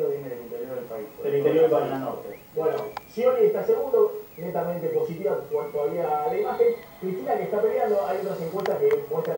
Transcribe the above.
Marito viene del interior del país. Del interior del país. Norte. Bueno, Scioli está segundo, netamente positiva todavía la imagen. Cristina que está peleando, hay otras encuestas que muestran